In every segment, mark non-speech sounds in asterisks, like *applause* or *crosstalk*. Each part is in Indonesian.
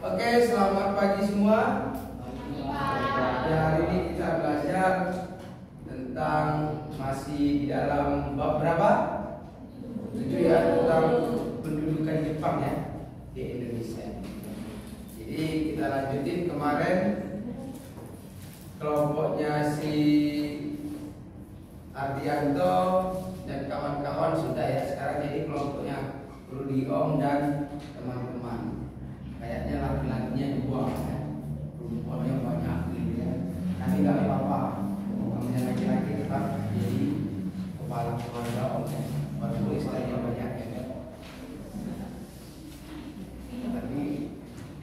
Oke, selamat pagi semua. Ya, hari ini kita belajar tentang masih di dalam bab berapa? Tujuh ya tentang pendudukan Jepang ya di Indonesia. Jadi kita lanjutin kemarin kelompoknya si Ardianto dan kawan-kawan sudah ya sekarang jadi kelompoknya Rudi Om dan teman-teman kayaknya laki-lakinya dua ya. Perempuannya banyak gitu ya. Tapi nggak apa-apa namanya laki-laki tetap jadi kepala keluarga ya walaupun istilahnya banyak ya. Tapi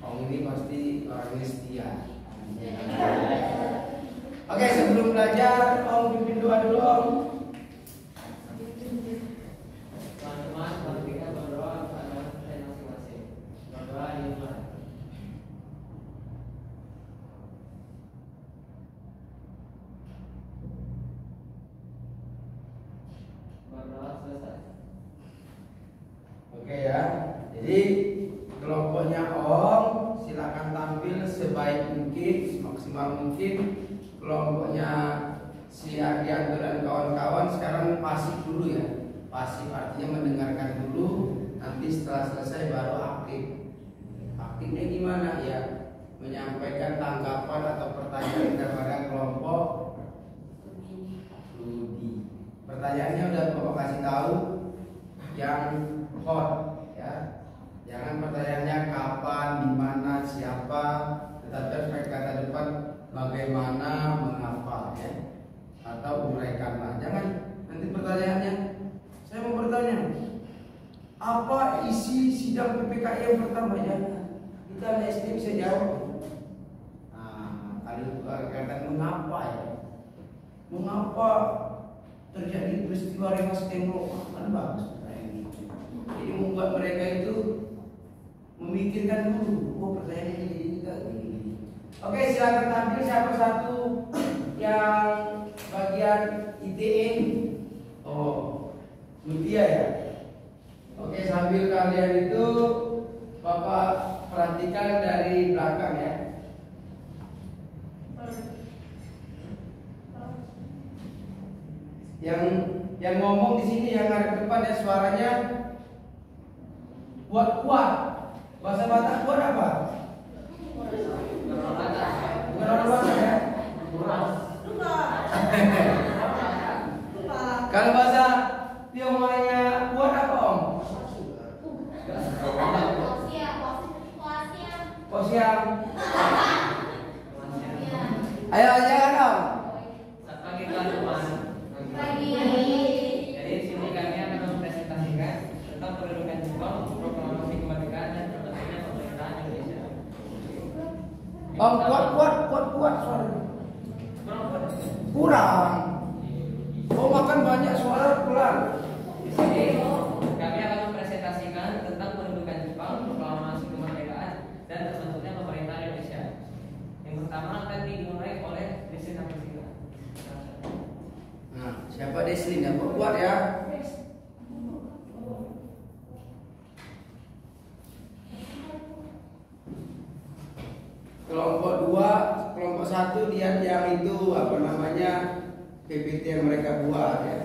Om ini pasti orangnya setia. Oke sebelum belajar Om pimpin doa dulu Om Teman-teman, mari kita berdoa kepada Tuhan masing-masing. Berdoa di rumah. Berdoa selesai. Oke ya. Jadi kelompoknya Om silakan tampil sebaik mungkin, semaksimal mungkin. Kelompoknya si Ardianto dan kawan-kawan sekarang pasif dulu ya. Pasif artinya mendengarkan dulu. Nanti setelah selesai baru aktif. Aktifnya gimana ya? Menyampaikan tanggapan atau pertanyaan kepada kelompok Rudi. Pertanyaannya udah Bapak kasih tahu yang hot ya. Jangan pertanyaannya kapan, di mana, siapa, tetapi harus kata depan bagaimana, mengapa ya. Atau uraikanlah. Jangan nanti pertanyaannya saya mau bertanya apa isi sidang PPKI yang pertama ya? Kita SD bisa jawab. Nah, kalau katakan mengapa ya? Mengapa terjadi peristiwa Rengas Tembok? Kan bagus pertanyaan. Jadi membuat mereka itu memikirkan dulu. Oh pertanyaannya ini ini. Oke silakan tampil siapa satu yang bagian ITE. Oh, Mutia ya. Oke sambil kalian itu Bapak perhatikan dari belakang ya. Yang yang ngomong di sini yang ada depan ya suaranya kuat kuat. Bahasa Batak kuat apa? Kalau bahasa Tionghoanya kuat apa om? Posiang. Ayo jangan om. Selamat pagi teman-teman. Jadi di sini kami akan mempresentasikan tentang kedudukan Jepang, proklamasi kemerdekaan dan terbentuknya pemerintahan Indonesia. Om kuat kuat kuat kuat suaranya. Kurang. Oh makan banyak suara kurang. Di sini kami akan mempresentasikan tentang pendudukan Jepang, proklamasi kemerdekaan dan terbentuknya pemerintahan Indonesia. Yang pertama akan dimulai oleh Desi Napisila. Nah, siapa Deslin ya? Kok kuat ya? Kelompok dua, kelompok satu dia yang itu apa namanya PPT yang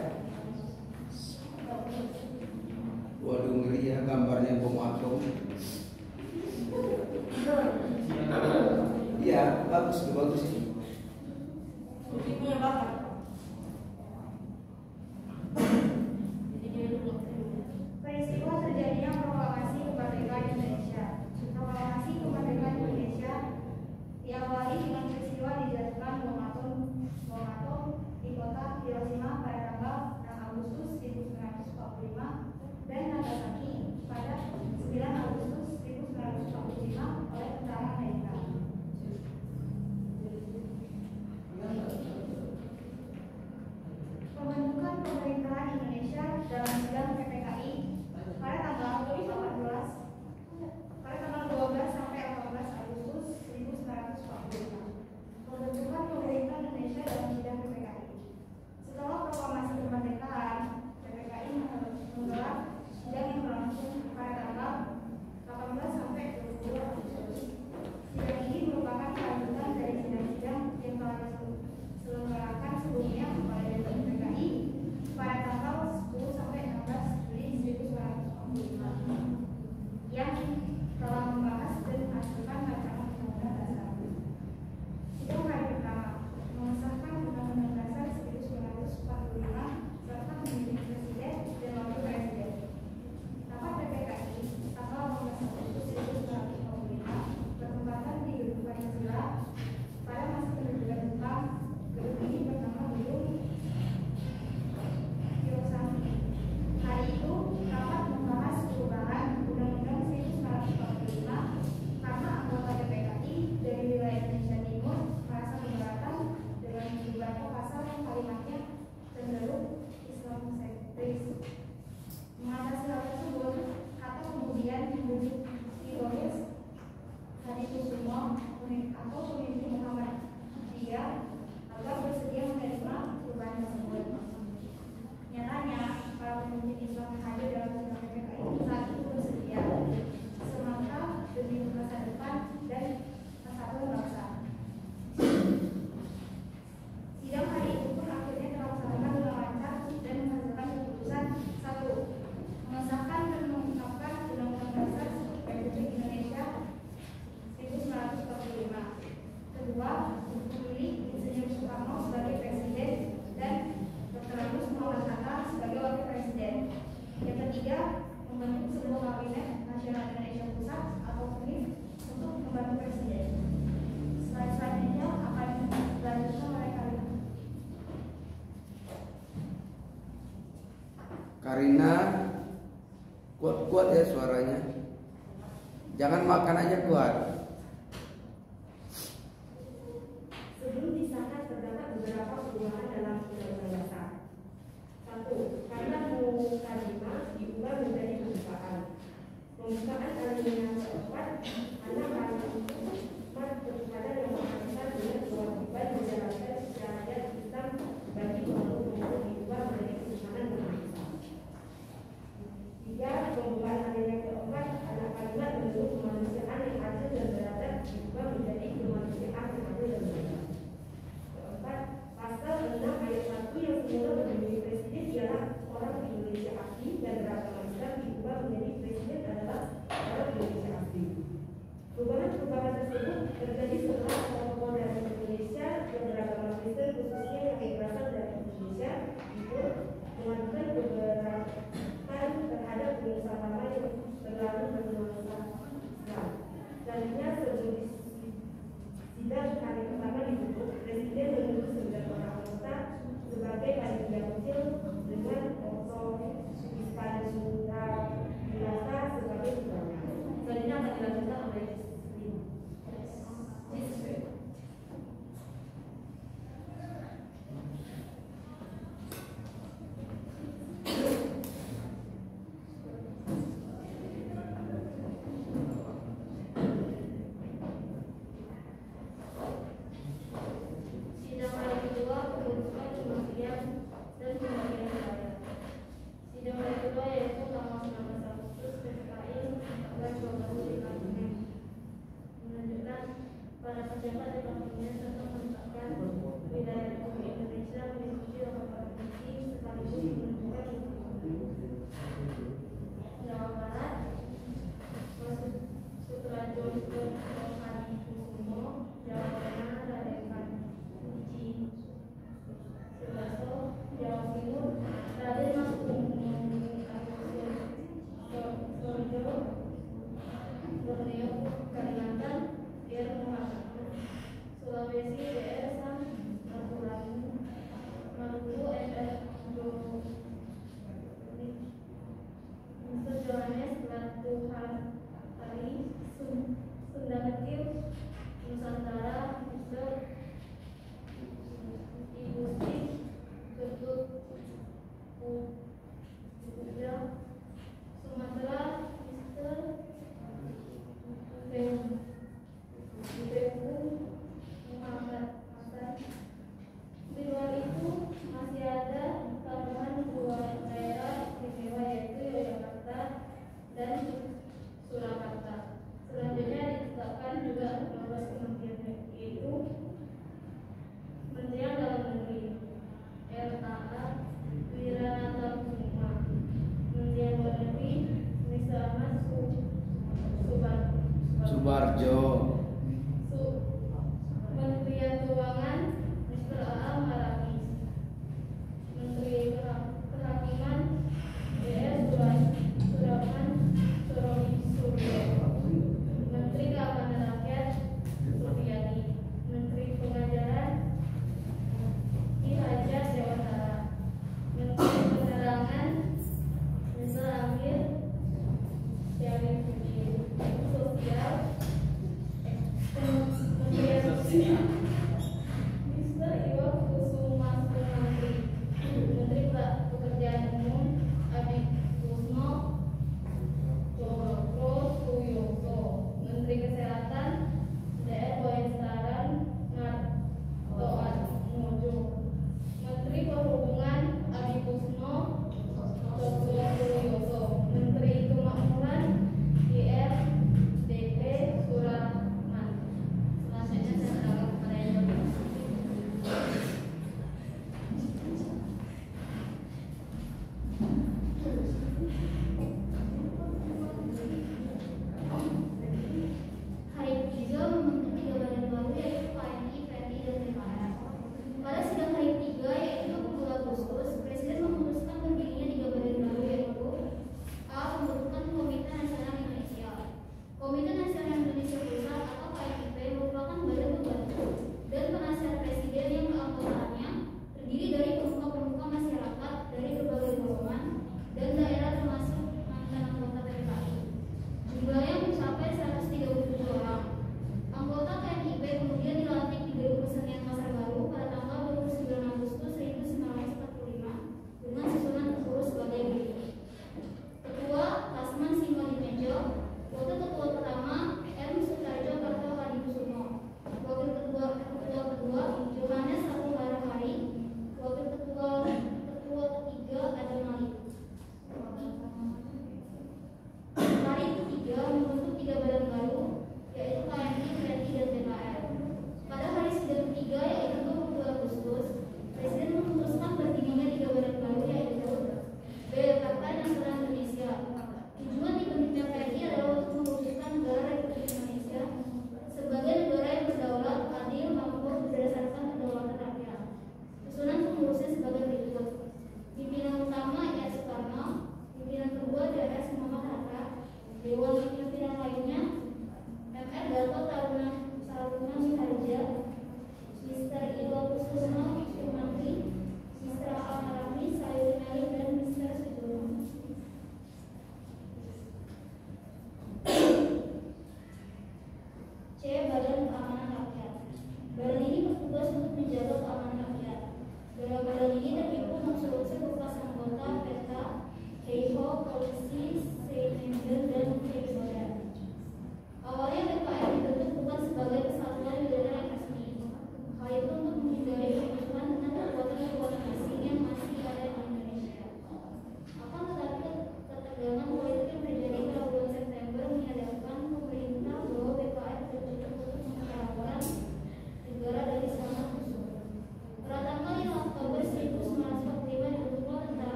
Jangan makan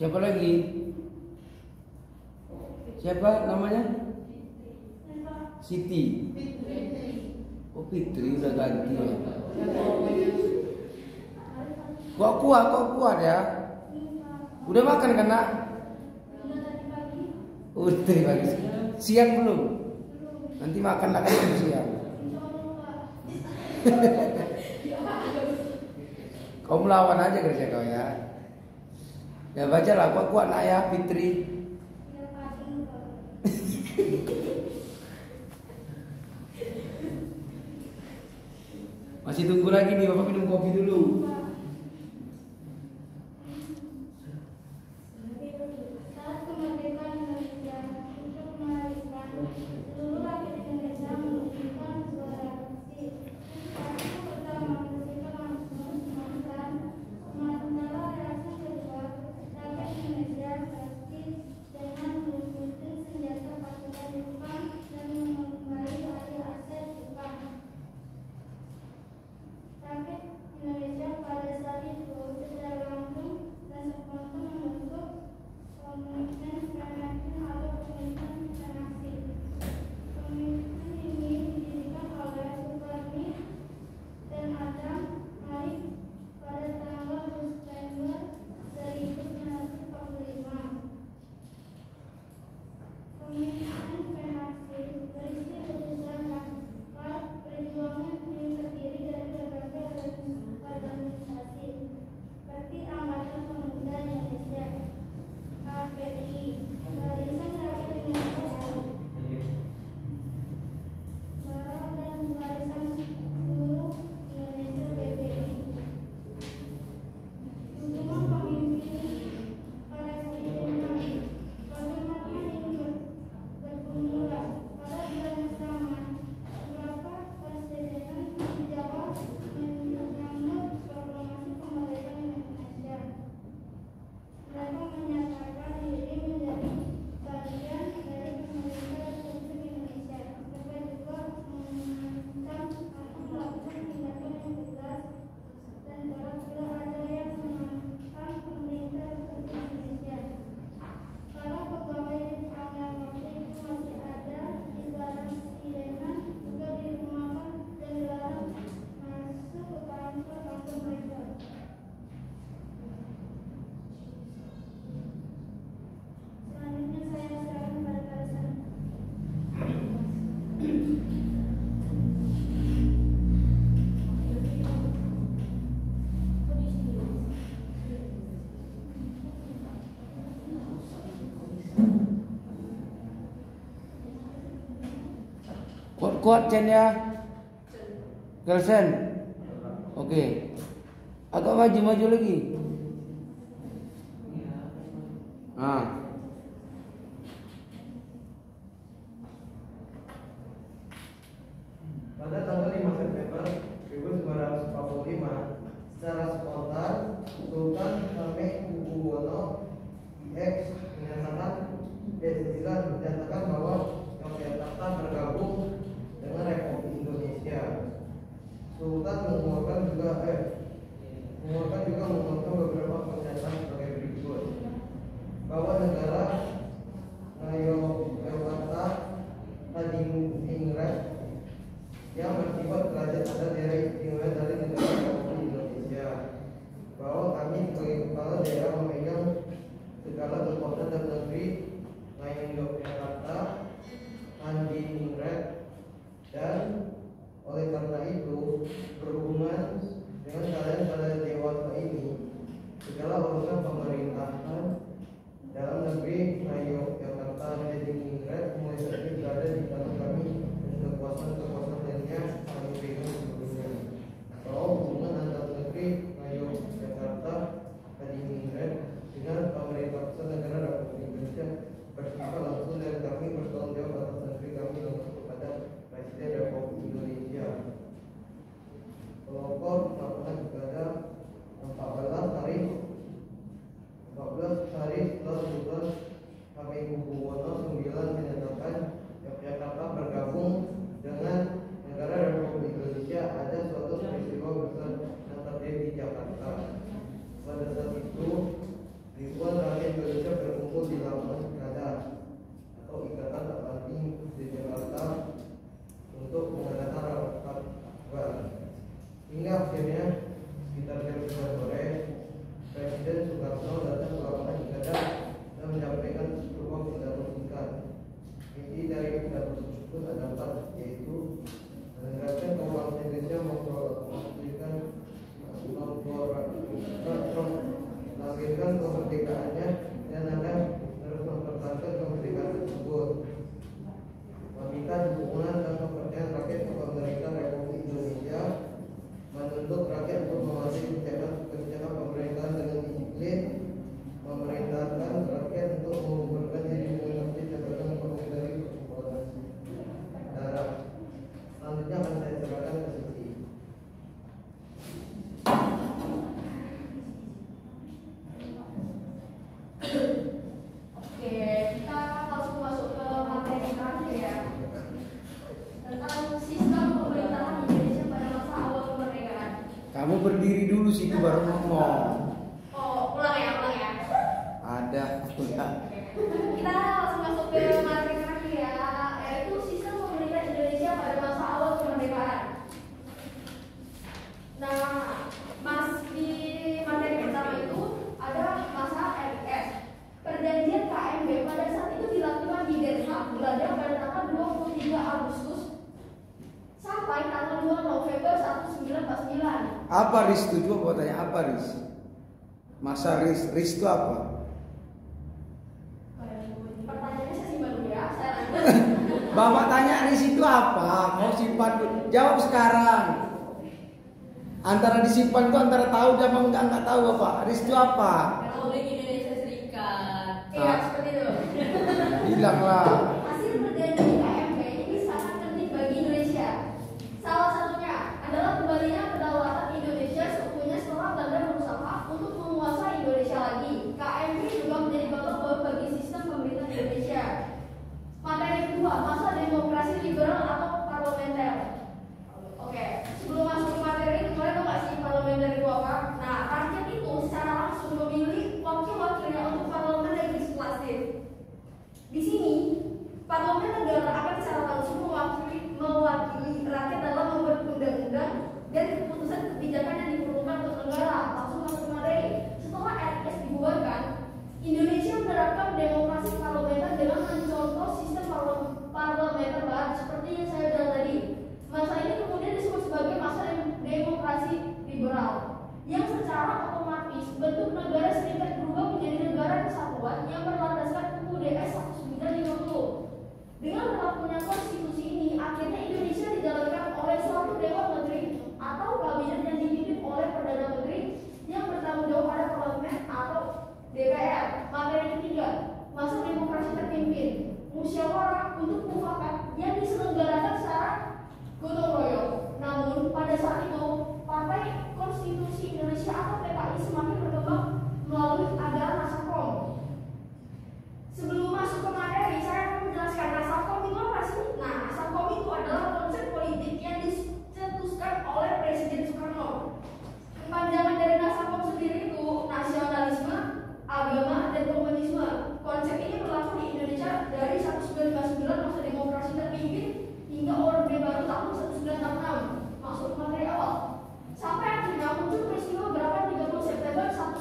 Siapa lagi? Siapa namanya? Siti. Oh Fitri udah ganti ya. Kok kuat, kok kuat ya? Udah makan kan nak? Oh, udah pagi. Siang belum? Nanti makan lagi siang. *laughs* siang. kau melawan aja kerja kau ya. Ya baca lah kuat kuat nak ya Fitri. Masih tunggu lagi nih, Bapak minum kopi dulu. kuat Chen ya? Gelsen. Oke. Okay. Agak maju maju lagi. Bahasa ris, ris itu apa? *laughs* Bapak tanya ris itu apa? Mau simpan. Jawab sekarang. Antara disimpan itu antara tahu dan enggak enggak tahu Bapak. Ris itu apa? Republik Indonesia Serikat. Ah. Iya, seperti itu. Hilanglah.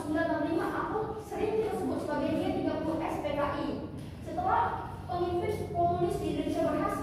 1965 aku sering disebut sebagai dia 30 SPKI. Setelah pemimpin komunis di Indonesia berhasil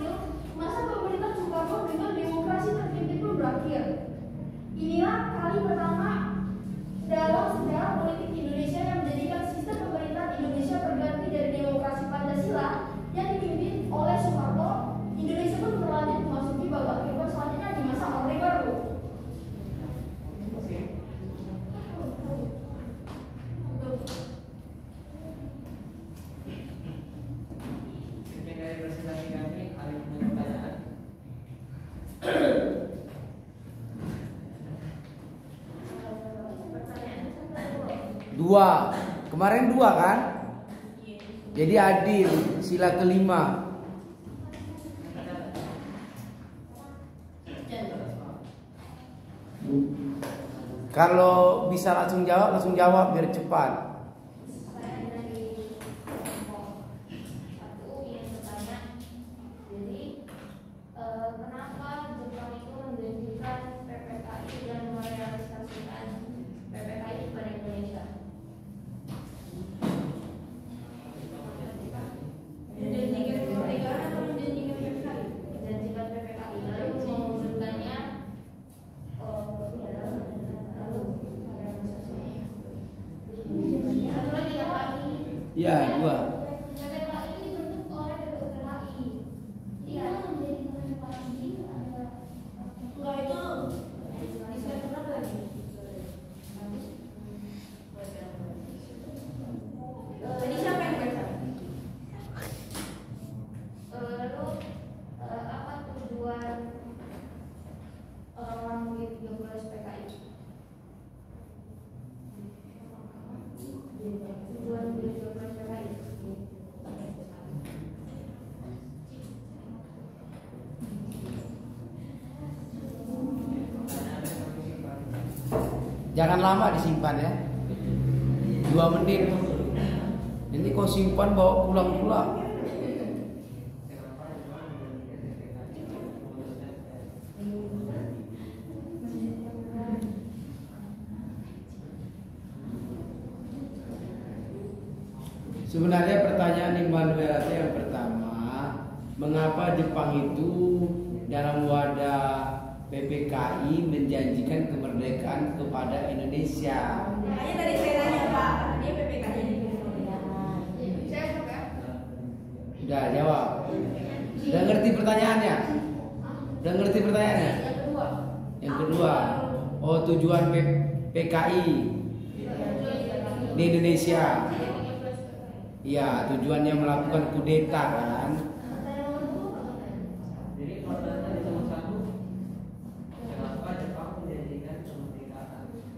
dua. Kemarin dua kan? Jadi adil sila kelima. Kalau bisa langsung jawab langsung jawab biar cepat. Jangan lama disimpan ya. Dua menit. Ini kau simpan bawa pulang-pulang. Indonesia. Makanya tadi saya tanya Pak, dia PPK ya. Sudah jawab. Sudah ngerti pertanyaannya? Sudah ngerti pertanyaannya? Yang kedua. Yang kedua. Oh tujuan P PKI di Indonesia. Iya tujuannya melakukan kudeta kan?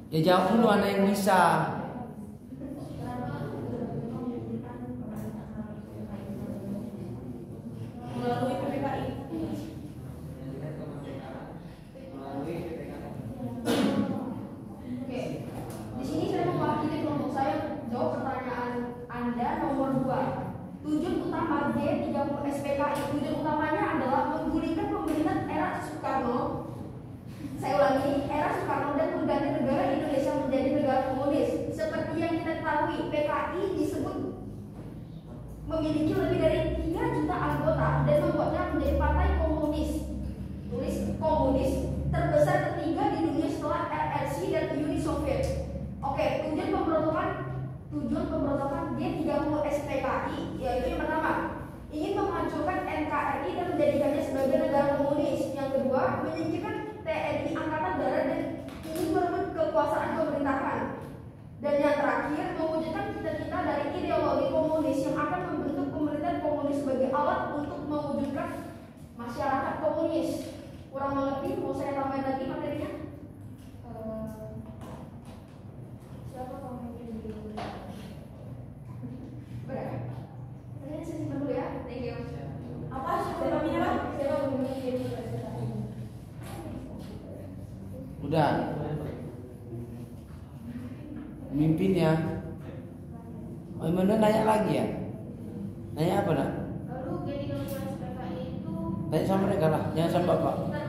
Ya jawab dulu anak yang bisa. jadi pemberontakan tujuan pemberontakan dia 30 SPKI yaitu yang pertama ingin menghancurkan NKRI dan menjadikannya sebagai negara komunis. Yang kedua menyingkirkan TNI Angkatan Darat dan ingin merebut kekuasaan pemerintahan. Dan yang terakhir mewujudkan cita-cita dari ideologi komunis yang akan membentuk pemerintahan komunis sebagai alat untuk mewujudkan masyarakat komunis. Kurang lebih mau saya tambahin lagi materinya? Eh, Udah. Mimpinnya. Oh, mana nanya lagi ya? Nanya apa nak? Tanya sama mereka lah, jangan sama bapak.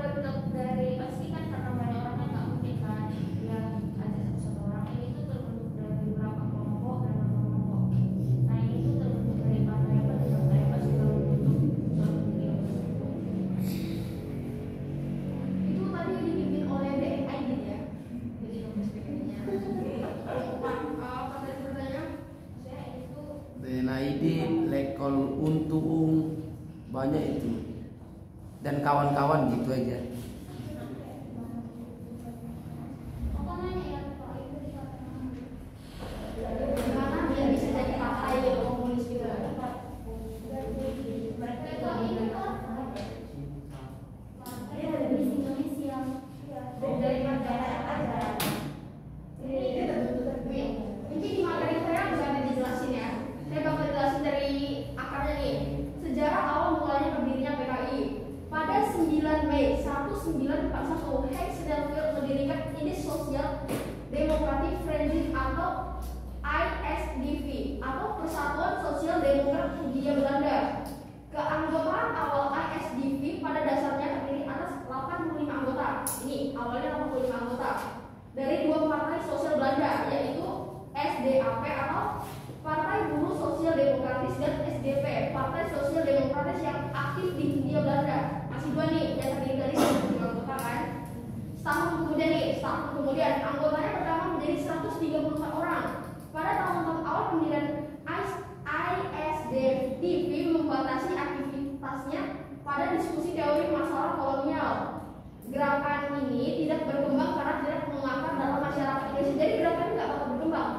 Gerakan ini tidak berkembang karena tidak mengangkat dalam masyarakat Indonesia. Jadi gerakan ini nggak bakal berkembang.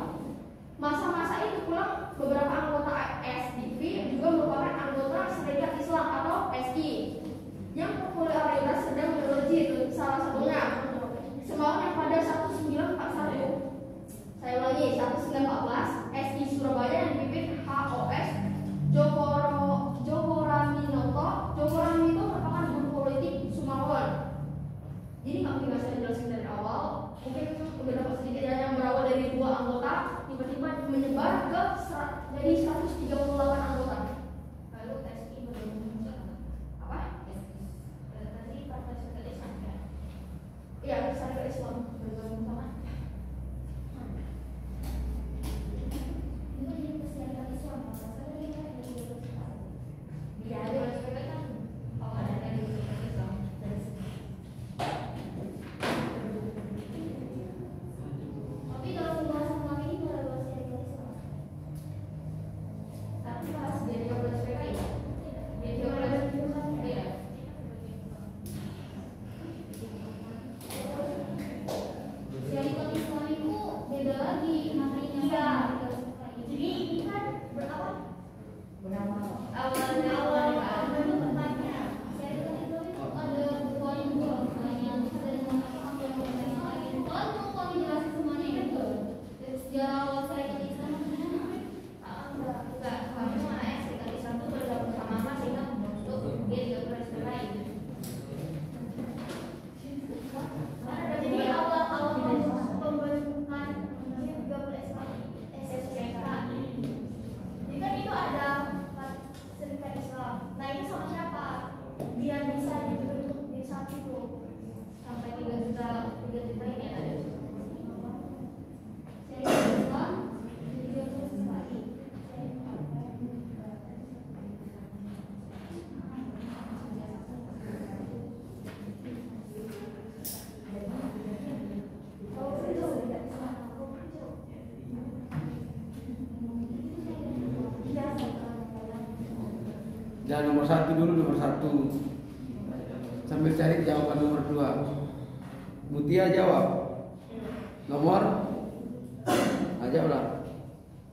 Masa-masa itu pula beberapa anggota SDP juga merupakan anggota Serikat Islam atau SI yang popularitas sedang melejit salah satunya semalam yang pada 1941 saya ulangi 1914 SI Surabaya yang dipimpin HOS jadi nggak mungkin saya jelasin dari awal mungkin beberapa sedikit yang berawal dari dua anggota tiba-tiba menyebar ke jadi 138 anggota. Lalu bergabung apa? Tadi partai Sosialis ada. Iya, Syarikat Islam Então, Jangan nomor satu dulu nomor satu. Sambil cari jawaban nomor dua. Mutia jawab. Nomor aja lah.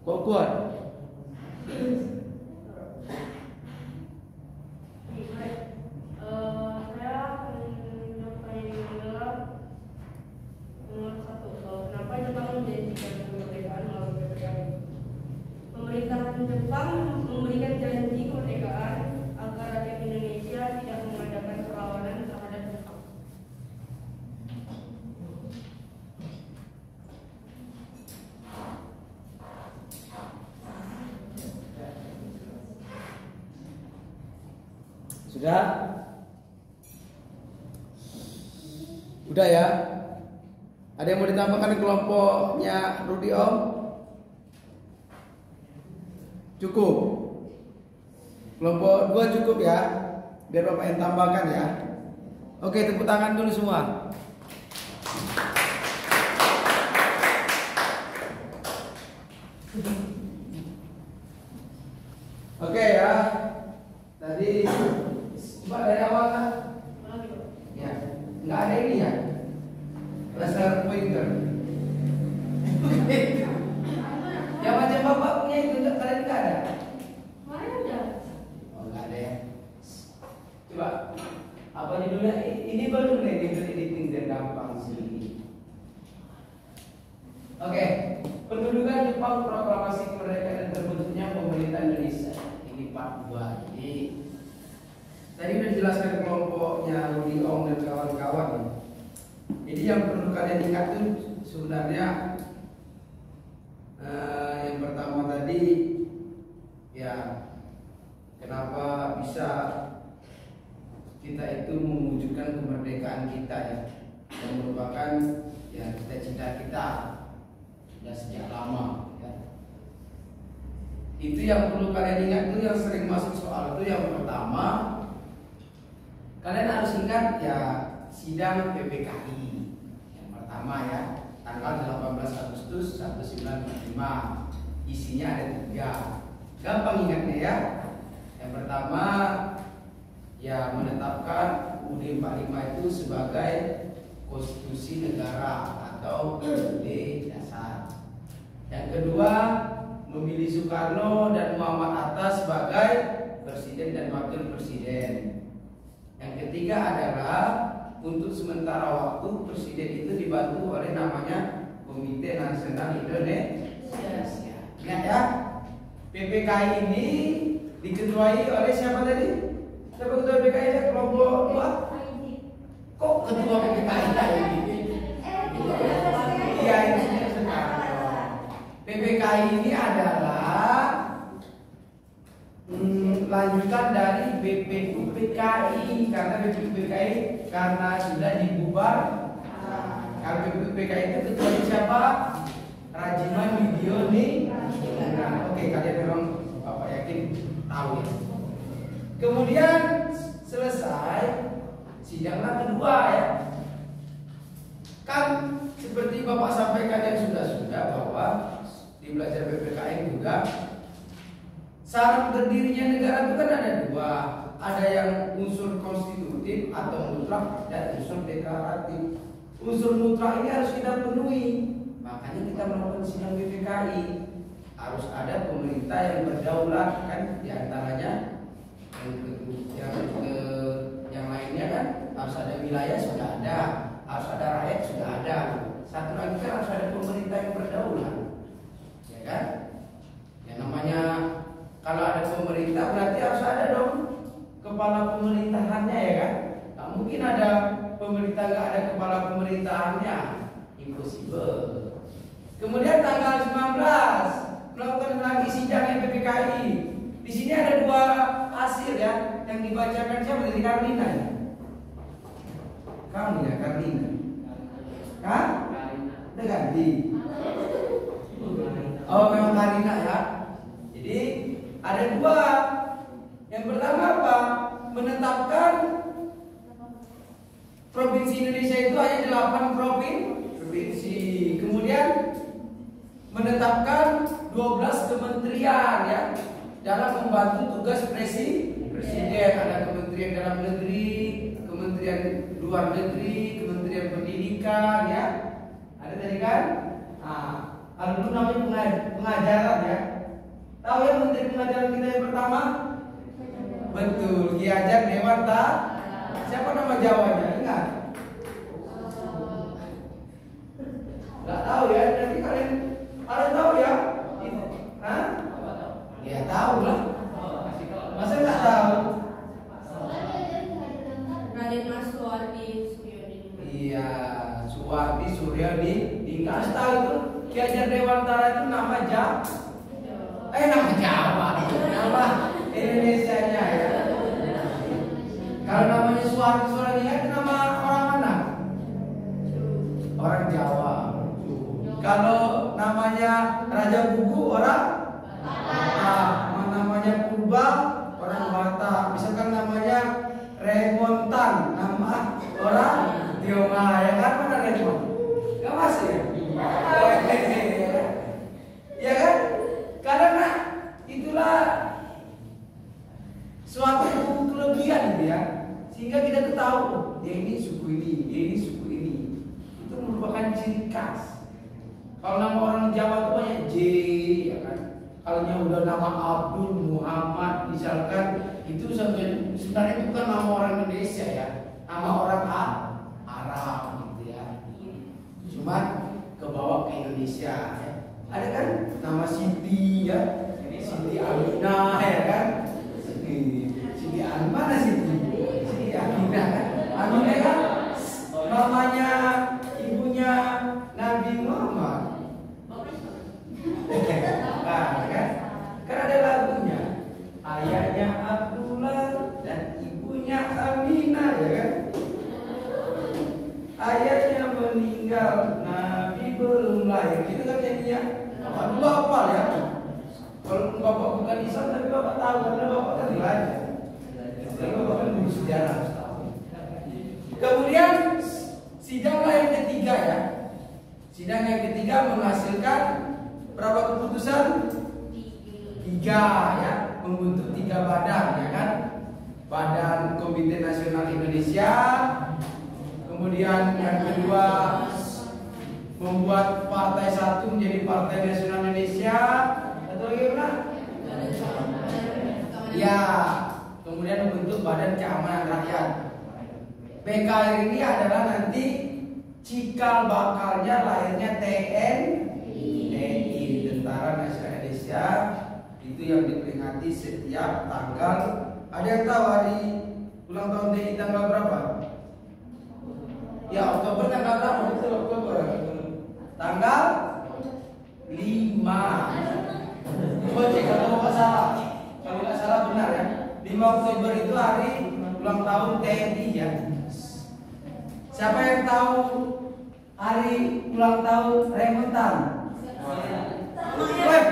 Kok kuat? Eh, saya akan menyampaikan nomor satu. Eh, Kenapa Jepang menjanjikan kemerdekaan melalui PPKI? Pemerintahan Jepang memberikan janji kemerdekaan agar rakyat Indonesia tidak mengadakan perlawanan terhadap Jepang. Sudah? Udah ya? Ada yang mau ditambahkan kelompoknya Rudi Om? Cukup. Kelompok dua cukup ya. Biar Bapak yang tambahkan ya. Oke, tepuk tangan dulu semua. Oke ya. Tadi Mbak dari awal kan? Nggak ada ini ya. Laser pointer. *laughs* Yang macam bapak punya itu nggak kalian nggak ada? Udah. Oh nggak ada ya. Coba apa judulnya? Ini baru nih editing editing dan gampang sih. Oke, pendudukan Jepang proklamasi kemerdekaan dan terbentuknya pemerintah Indonesia. Ini part 2. Jadi tadi udah dijelaskan kelompoknya Rudi Ong dan kawan-kawan. Jadi yang perlu kalian ingat tuh sebenarnya eh, yang pertama tadi ya kenapa bisa kita itu mewujudkan kemerdekaan kita ya yang merupakan ya cita-cita kita sudah sejak lama ya. Itu yang perlu kalian ingat itu yang sering masuk soal itu yang pertama kalian harus ingat ya sidang PPKI yang pertama ya tanggal 18 Agustus 1945 isinya ada tiga. Gampang ingatnya ya. Yang pertama ya menetapkan UUD 45 itu sebagai konstitusi negara atau UUD dasar. Yang kedua memilih Soekarno dan Muhammad Hatta sebagai presiden dan wakil presiden yang ketiga adalah untuk sementara waktu presiden itu dibantu oleh namanya Komite Nasional Indonesia. Ingat ya, PPKI ini diketuai oleh siapa tadi? Siapa ketua PPKI ya? Kelompok dua? Kok ketua PPKI tadi? Iya ini sekarang. PPKI ini adalah hmm, lanjutan dari BPUPKI karena BPUPKI karena sudah dibubar. Kalau BPUPKI itu ketuanya siapa? Rajiman Widioni. Nah, Oke, kalian memang bapak yakin tahu ya. Kemudian selesai sidanglah kedua ya. Kan seperti bapak sampaikan yang sudah-sudah bahwa di belajar BPKI juga Syarat berdirinya negara itu kan ada dua, ada yang unsur konstitutif atau mutlak dan unsur deklaratif. Unsur mutlak ini harus kita penuhi, makanya kita melakukan sidang BPKI. Harus ada pemerintah yang berdaulat kan di antaranya yang, yang, yang lainnya kan harus ada wilayah sudah ada, harus ada rakyat sudah ada. Satu lagi kan harus ada pemerintah yang berdaulat, ya kan? Yang namanya kalau ada pemerintah berarti harus ada dong kepala pemerintahannya ya kan? Tak mungkin ada pemerintah nggak ada kepala pemerintahannya, impossible. Kemudian tanggal 19 melakukan lagi sidang PPKI. Di sini ada dua hasil ya yang dibacakan siapa dari Karlina ya? Kamu ya Karlina. Hah? Udah ganti. Oh memang Karina ya. Jadi ada dua. Yang pertama apa? Menetapkan provinsi Indonesia itu hanya delapan provinsi. Kemudian menetapkan 12 kementerian ya dalam membantu tugas presiden Presiden, ada Kementerian Dalam Negeri, Kementerian Luar Negeri, Kementerian Pendidikan, ya. Ada tadi kan? Nah, kalau dulu namanya penga- pengajaran ya. Tahu ya Menteri Pengajaran kita yang pertama? Betul, Ki Hajar Dewanta. Siapa nama Jawanya? Ingat? Gak tahu ya, nanti kalian kalian tahu ya? Hah? Ya tahu lah. Masa nggak tahu? Raden Mas Suwardi Suryadi. Iya, Suwardi Suryadi dikasih tahu itu Ki Hajar Dewantara itu nama Jawa. Eh nama Jawa, nama Indonesia-nya ya. Yang udah nama Abdul Muhammad misalkan itu sebenarnya bukan nama orang Indonesia ya nama orang Arab gitu ya. Cuma kebawa ke Indonesia ya. ada kan nama Siti ya Siti Aminah ya kan? Siti Siti Aminah mana Siti? Siti Aminah kan? Aminah kan namanya ibunya Nabi Muhammad. *laughs* Nah, kan? Kan ada lagunya. Ayahnya Abdullah dan ibunya Aminah ya kan? Ayahnya meninggal, Nabi belum lahir. Gitu kan jadinya. Dulu hafal ya. Kalau bapak bukan Islam tapi bapak tahu karena bapak kan belajar. Jadi bapak kan guru sejarah. Kemudian sidang yang ketiga ya. Sidang yang ketiga menghasilkan berapa keputusan? Tiga ya, membentuk tiga badan ya kan? Badan Komite Nasional Indonesia, kemudian yang kedua membuat partai satu menjadi Partai Nasional Indonesia, atau lagi mana? Ya, kemudian membentuk Badan Keamanan Rakyat. BKR ini adalah nanti cikal bakalnya lahirnya TNI Tentara Nasional Indonesia itu yang diperingati setiap tanggal. Ada yang tahu hari ulang tahun TNI tanggal berapa? Ya Oktober tanggal berapa? Betul Oktober. Tanggal 5 Coba cek kalau nggak salah. Kalau nggak salah benar ya. 5 Oktober itu hari ulang tahun TNI ya. Siapa yang tahu hari ulang tahun Remontan? Weh,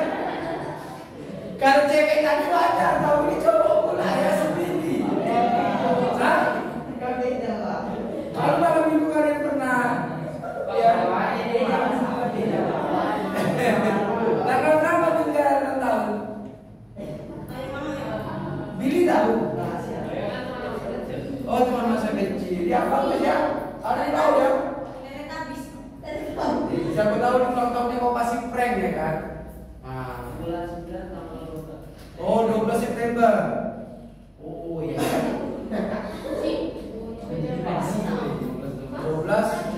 kalau cewek tadi wajar tahu ini cowok pula ya sendiri. Hah? Kalau malam minggu kalian pernah ya Tanggal berapa tuh kalian ulang tahun? Billy tahu? Oh teman masa kecil. Ya apa ya? Ada yang tahu ya? Siapa tahu di ulang tahunnya mau kasih prank ya kan? Nah, Bulan 9 tanggal 12. Oh 12 September. Oh iya. 12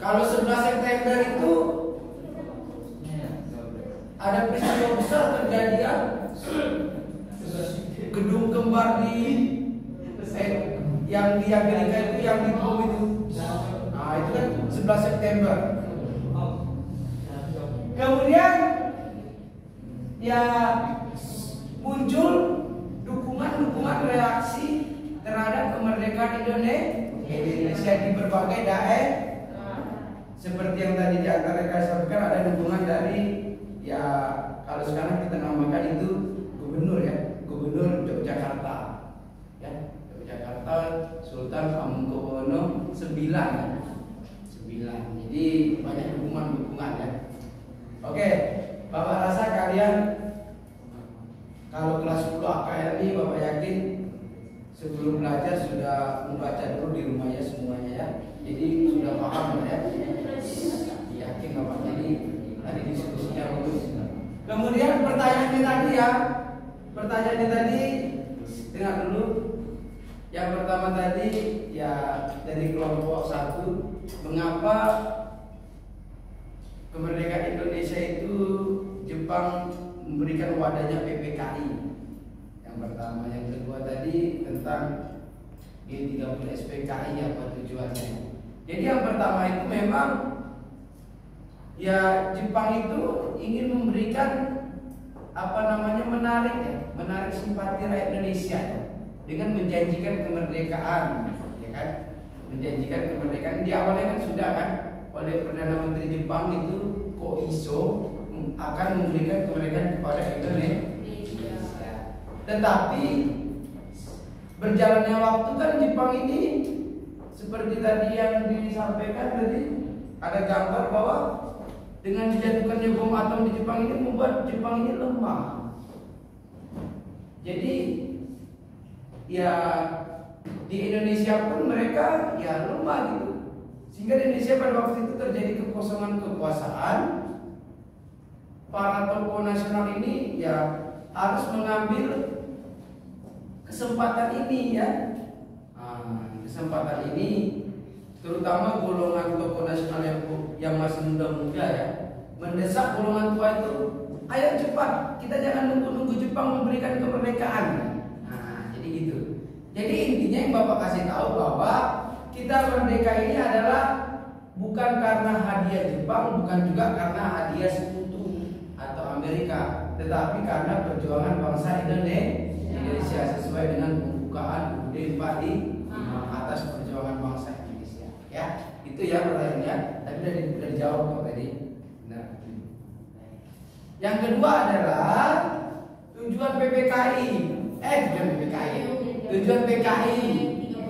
kalau 11 September itu ada peristiwa besar kejadian gedung kembar di eh, yang di Amerika itu yang di bom itu. Nah itu kan 11 September. Kemudian ya muncul dukungan-dukungan reaksi terhadap kemerdekaan Indonesia di berbagai daerah. Seperti yang tadi di antara sampaikan ada dukungan dari ya kalau sekarang kita namakan itu gubernur ya gubernur Yogyakarta. Ya Yogyakarta Sultan Hamengkubuwono 9 ya 9 jadi banyak dukungan-dukungan ya. Oke Bapak rasa kalian kalau kelas 10 AKL ini Bapak yakin sebelum belajar sudah membaca dulu di rumah ya semuanya ya. Jadi sudah paham ya. Yakin Bapak. Jadi tadi diskusinya bagus. Kemudian pertanyaannya tadi ya. Pertanyaannya tadi dengar dulu. Yang pertama tadi ya dari kelompok satu, mengapa kemerdekaan Indonesia itu Jepang memberikan wadahnya PPKI yang pertama. Yang kedua tadi tentang G30 SPKI apa tujuannya jadi yang pertama itu memang ya Jepang itu ingin memberikan apa namanya menarik ya menarik simpati rakyat Indonesia dengan menjanjikan kemerdekaan ya kan? Menjanjikan kemerdekaan. Di awalnya kan sudah kan oleh Perdana Menteri Jepang itu Koiso akan memberikan kemerdekaan kepada Indonesia. Tetapi berjalannya waktu kan Jepang ini seperti tadi yang disampaikan tadi ada gambar bahwa dengan dijatuhkannya bom atom di Jepang ini membuat Jepang ini lemah. Jadi ya di Indonesia pun mereka ya lemah gitu. Sehingga di Indonesia pada waktu itu terjadi kekosongan kekuasaan. Para tokoh nasional ini ya harus mengambil kesempatan ini ya. Nah, kesempatan ini terutama golongan tokoh nasional yang yang masih muda-muda ya. Mendesak golongan tua itu ayo cepat kita jangan nunggu-nunggu Jepang memberikan kemerdekaan. Nah jadi gitu. Jadi intinya yang bapak kasih tahu bahwa kita merdeka ini adalah bukan karena hadiah Jepang bukan juga karena hadiah Amerika. Tetapi karena perjuangan bangsa Indonesia sesuai dengan pembukaan UUD 45 atas perjuangan bangsa Indonesia. Ya itu ya pertanyaannya tapi sudah, di, sudah dijawab kok tadi. Nah. yang kedua adalah tujuan PPKI eh tujuan PPKI tujuan PKI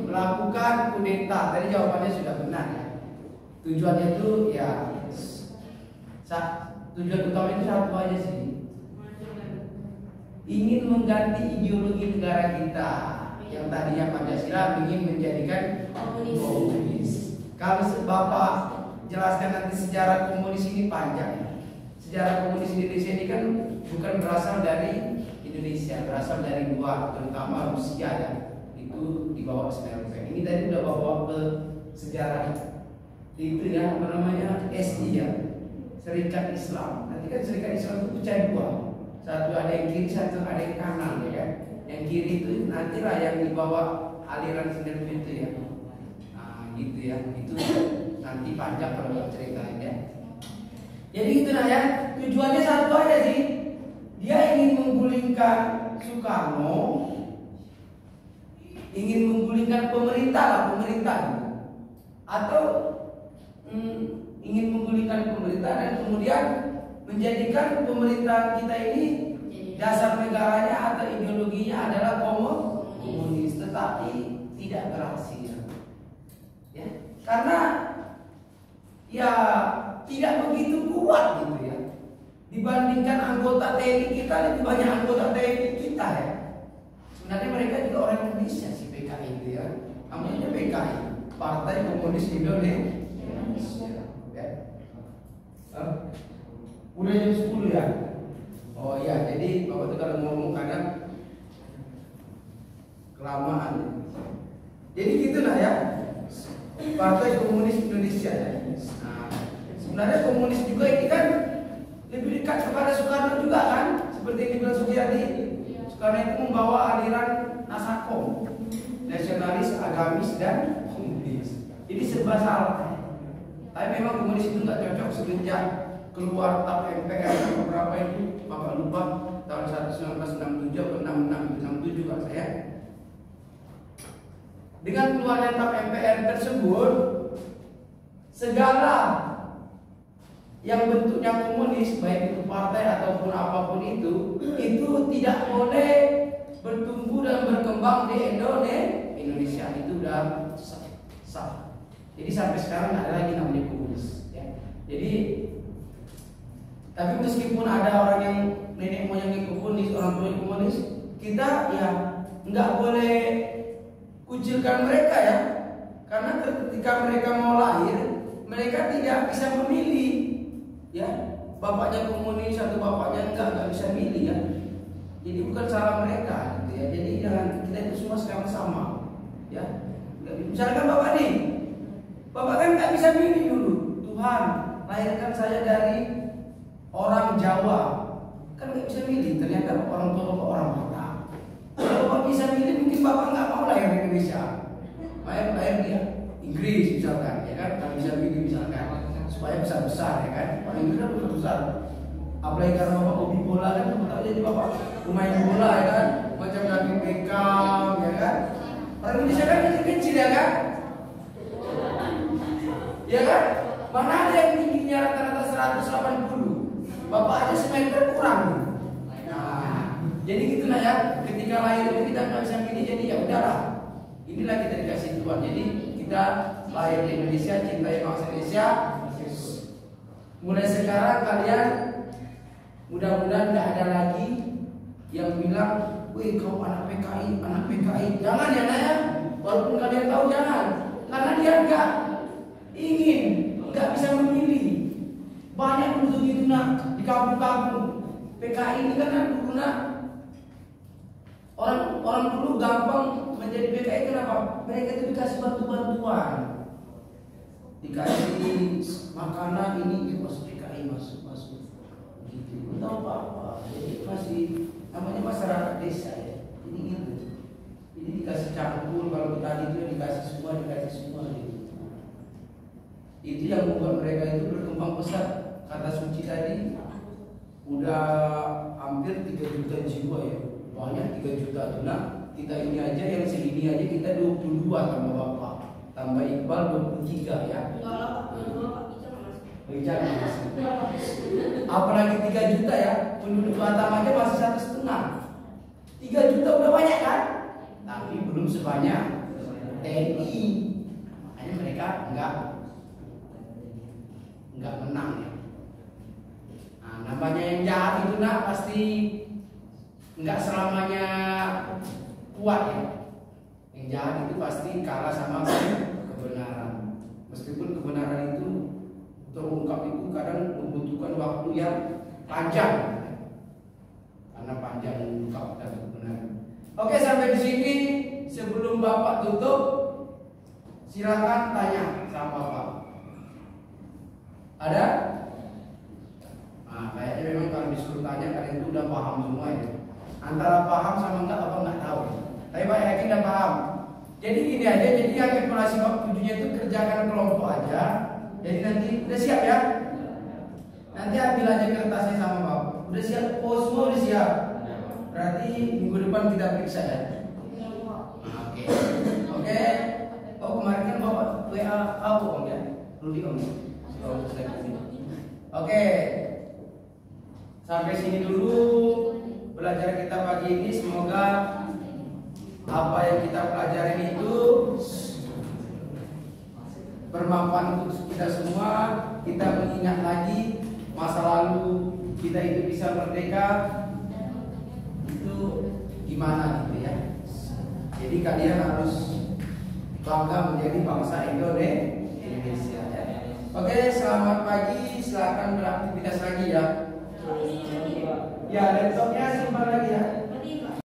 melakukan kudeta. Tadi jawabannya sudah benar ya. Tujuannya itu ya tujuan utama itu satu aja sih ingin mengganti ideologi negara kita yang tadinya Pancasila ingin menjadikan komunis. Kalau Bapak jelaskan nanti sejarah komunis ini panjang. Sejarah komunis Indonesia ini kan bukan berasal dari Indonesia, berasal dari luar, terutama Rusia ya. Itu dibawa ke Eropa. Ini tadi udah bawa ke sejarah itu ya apa namanya SI ya, Serikat Islam. Nanti kan Serikat Islam itu pecah dua. Satu ada yang kiri satu ada yang kanan ya kan? Yang kiri itu nantilah yang dibawa aliran sendiri itu ya. Nah gitu ya. Itu nanti panjang kalau ceritanya jadi gitu nah ya. Tujuannya satu aja sih. Dia ingin menggulingkan Soekarno ingin menggulingkan pemerintah lah pemerintah atau hmm, ingin menggulingkan pemerintah dan kemudian menjadikan pemerintahan kita ini dasar negaranya atau ideologinya adalah komunis tetapi tidak berhasil. Ya karena ya tidak begitu kuat gitu ya. Dibandingkan anggota TNI kita lebih banyak anggota TNI kita ya. Sebenarnya mereka juga orang Indonesia sih PKI itu ya. Namanya PKI Partai Komunis Indonesia Huh? Udah jam 10 ya? Oh iya, jadi Bapak itu kalau ngomong kadang kelamaan. Jadi gitulah ya. Partai Komunis Indonesia ya. Nah, sebenarnya komunis juga ini kan lebih dekat kepada Soekarno juga kan, seperti yang dibilang Sugiyadi. Soekarno itu membawa aliran Nasakom, nasionalis, agamis dan komunis. Jadi serba salah. Tapi memang komunis itu nggak cocok semenjak keluar TAP MPR beberapa itu Bapak lupa tahun 1967 atau 66 67 Pak saya dengan keluarnya TAP MPR tersebut segala yang bentuknya komunis baik itu partai ataupun apa pun itu itu tidak boleh bertumbuh dan berkembang di Indonesia Indonesia itu udah sah, sah. Jadi sampai sekarang ada lagi namanya komunis ya. jadi tapi meskipun ada orang yang nenek moyangnya komunis, orang tua komunis, kita ya nggak boleh kucilkan mereka ya. Karena ketika mereka mau lahir, mereka tidak bisa memilih. Ya, bapaknya komunis satu bapaknya enggak enggak bisa milih ya. Jadi bukan salah mereka gitu ya. Jadi jangan kita itu semua sekarang sama. Ya. Misalkan bapak nih, bapak kan nggak bisa milih dulu. Tuhan, lahirkan saya dari orang Jawa. Kan nggak bisa milih. Ternyata orang tua bapak orang Batak. Kalau bapak bisa milih, mungkin bapak nggak mau lahir di Indonesia. Lahir dia Inggris misalkan, ya kan? Kalau bisa milih misalkan, supaya besar besar ya kan? Paling tidak besar besar. Apalagi karena bapak hobi bola kan, bapak jadi bapak pemain bola ya kan? Macam David Beckham ya kan? Orang Indonesia kan kecil kecil ya kan? Ya kan? Mana ada yang tingginya rata-rata 180 Bapak aja semeter kurang. Nah, jadi gitu lah ya. Ketika lahir itu kita nggak bisa pilih Jadi ya udahlah. Inilah kita dikasih Tuhan. Jadi kita lahir di Indonesia Cintai bangsa Indonesia Mulai sekarang kalian Mudah-mudahan tidak ada lagi Yang bilang Wih kau anak PKI, anak PKI Jangan ya Naya Walaupun kalian tahu jangan. Karena dia enggak ingin nggak bisa memilih. Banyak penduduk itu nak di kampung-kampung. PKI ini kan dulu nak. Orang orang dulu gampang menjadi PKI kenapa? Mereka itu dikasih bantu-bantuan. Dikasih makanan ini ini masuk PKI masuk masuk. Gitu tahu apa? Apa jadi masih namanya masyarakat desa ya. Ini gitu. Ini dikasih campur kalau tadi itu dikasih semua dikasih semua gitu itu yang membuat mereka itu berkembang pesat. Kata suci tadi udah hampir 3 juta jiwa ya. Banyak 3 juta nah kita ini aja yang segini aja kita 22 tambah bapak. Tambah Iqbal 23 ya. Bicara Apalagi 3 juta ya. Penduduk Batam aja masih satu setengah. 3 juta udah banyak kan? Tapi belum sebanyak TNI Makanya mereka enggak nggak menang ya. Nah, namanya yang jahat itu nak pasti nggak selamanya kuat ya. Yang jahat itu pasti kalah sama kebenaran. Meskipun kebenaran itu terungkap itu kadang membutuhkan waktu yang panjang. Karena panjang mengungkapkan kebenaran. Oke sampai di sini sebelum bapak tutup silakan tanya sama bapak. Ada? Nah, kayaknya memang kalau disuruh tanya kalian itu udah paham semua ya. Antara paham sama enggak apa enggak tahu. Tapi Pak yakin udah paham. Jadi gini aja, jadi yang kalkulasi bab tujuhnya itu kerjakan kelompok aja. Jadi nanti udah siap ya? Nanti ambil aja kertasnya sama Bapak. Udah siap? Oh semua udah siap. Berarti minggu depan kita periksa ya. Oke. Oke. Oh kemarin kan Bapak WA aku om ya? Rudi om. Oke. Sampai sini dulu belajar kita pagi ini semoga apa yang kita pelajari itu bermanfaat untuk kita semua. Kita mengingat lagi masa lalu kita itu bisa merdeka itu gimana gitu ya. Jadi kalian harus bangga menjadi bangsa Indonesia. Oke, selamat pagi. Silakan beraktivitas lagi ya. Ya, laptopnya simpan lagi ya.